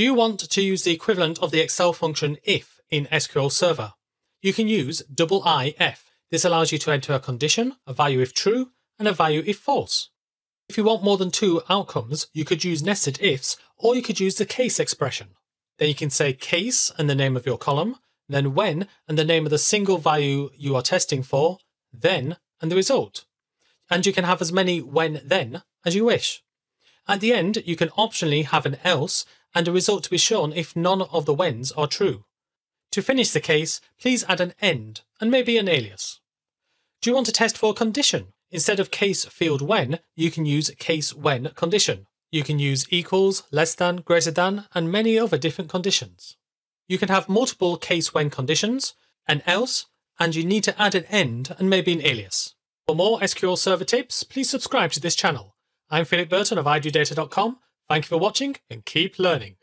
Do you want to use the equivalent of the Excel function if in SQL Server? You can use double if. This allows you to enter a condition, a value if true, and a value if false. If you want more than two outcomes, you could use nested ifs, or you could use the case expression. Then you can say case and the name of your column, then when and the name of the single value you are testing for, then and the result. And you can have as many when then as you wish. At the end, you can optionally have an else and a result to be shown if none of the whens are true. To finish the case, please add an end and maybe an alias. Do you want to test for a condition? Instead of case field when, you can use case when condition. You can use equals, less than, greater than, and many other different conditions. You can have multiple case when conditions, an else, and you need to add an end and maybe an alias. For more SQL Server tips, please subscribe to this channel. I'm Philip Burton of idodata.com. Thank you for watching and keep learning.